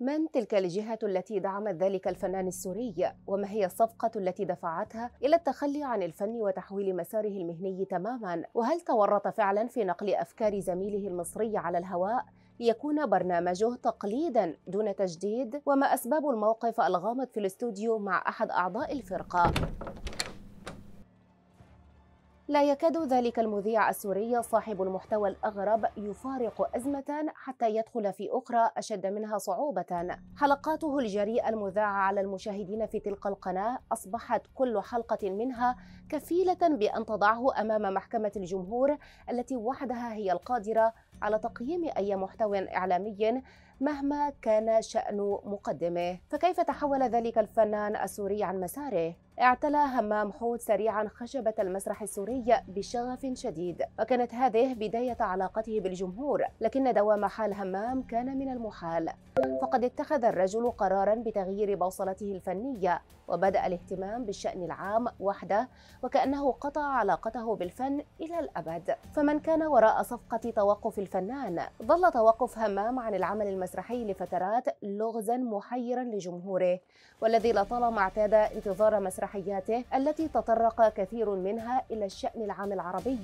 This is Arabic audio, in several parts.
من تلك الجهة التي دعمت ذلك الفنان السوري؟ وما هي الصفقة التي دفعتها إلى التخلي عن الفن وتحويل مساره المهني تماما؟ وهل تورط فعلا في نقل أفكار زميله المصري على الهواء ليكون برنامجه تقليدا دون تجديد؟ وما أسباب الموقف الغامض في الاستوديو مع أحد أعضاء الفرقة؟ لا يكاد ذلك المذيع السوري صاحب المحتوى الأغرب يفارق أزمة حتى يدخل في أخرى أشد منها صعوبة. حلقاته الجريئة المذاعة على المشاهدين في تلك القناة أصبحت كل حلقة منها كفيلة بأن تضعه أمام محكمة الجمهور التي وحدها هي القادرة على تقييم أي محتوى إعلامي مهما كان شأن مقدمه فكيف تحول ذلك الفنان السوري عن مساره؟ اعتلى همام حوت سريعا خشبة المسرح السوري بشغف شديد وكانت هذه بداية علاقته بالجمهور لكن دوام حال همام كان من المحال فقد اتخذ الرجل قرارا بتغيير بوصلته الفنية وبدأ الاهتمام بالشأن العام وحده وكأنه قطع علاقته بالفن إلى الأبد فمن كان وراء صفقة توقف الفنان ظل توقف همام عن العمل المسرحي لفترات لغزا محيرا لجمهوره والذي لطالما اعتاد انتظار مسرحياته التي تطرق كثير منها إلى الشأن العام العربي.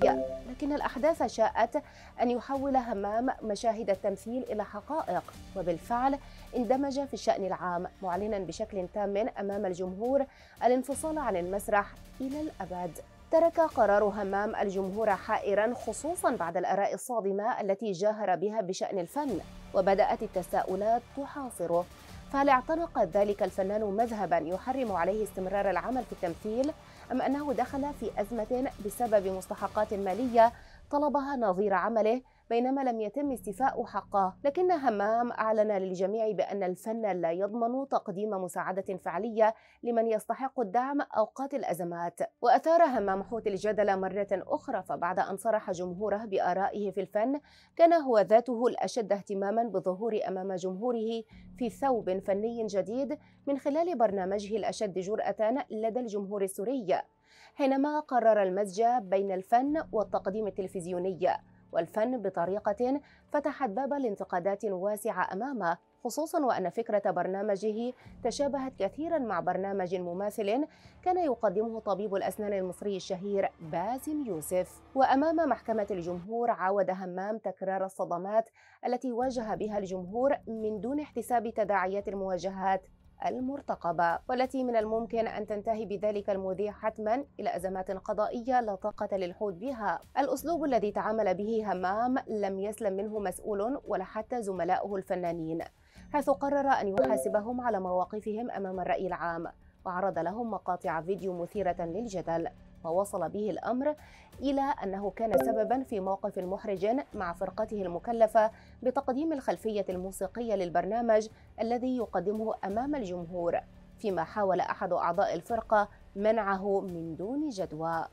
لكن الأحداث شاءت أن يحول همام مشاهد التمثيل إلى حقائق وبالفعل اندمج في الشأن العام معلنا بشكل تام أمام الجمهور. الانفصال عن المسرح إلى الأبد. ترك قرار همام الجمهور حائرا خصوصا بعد الآراء الصادمة التي جاهر بها بشأن الفن وبدأت التساؤلات تحاصره. فهل اعتنق ذلك الفنان مذهبا يحرم عليه استمرار العمل في التمثيل أم أنه دخل في أزمة بسبب مستحقات مالية طلبها نظير عمله؟ بينما لم يتم استيفاء حقه. لكن همام أعلن للجميع بأن الفن لا يضمن تقديم مساعدة فعلية لمن يستحق الدعم أوقات الأزمات. وأثار همام حوت الجدل مرة أخرى فبعد أن صرح جمهوره بآرائه في الفن كان هو ذاته الأشد اهتماما بالظهور أمام جمهوره في ثوب فني جديد من خلال برنامجه الأشد جرأة لدى الجمهور السوري. حينما قرر المزج بين الفن والتقديم التلفزيوني والفن بطريقة فتحت باب لانتقادات واسعة أمامه خصوصا وأن فكرة برنامجه تشابهت كثيرا مع برنامج مماثل كان يقدمه طبيب الأسنان المصري الشهير باسم يوسف. وأمام محكمة الجمهور عاود همام تكرار الصدمات التي واجه بها الجمهور من دون احتساب تداعيات المواجهات. المرتقبة والتي من الممكن أن تنتهي بذلك المذيع حتما إلى أزمات قضائية لا طاقة للحوت بها. الأسلوب الذي تعامل به همام لم يسلم منه مسؤول ولا حتى زملاؤه الفنانين حيث قرر أن يحاسبهم على مواقفهم أمام الرأي العام وعرض لهم مقاطع فيديو مثيرة للجدل. ووصل به الأمر إلى أنه كان سببا في موقف محرج مع فرقته المكلفة بتقديم الخلفية الموسيقية للبرنامج الذي يقدمه أمام الجمهور فيما حاول أحد أعضاء الفرقة منعه من دون جدوى.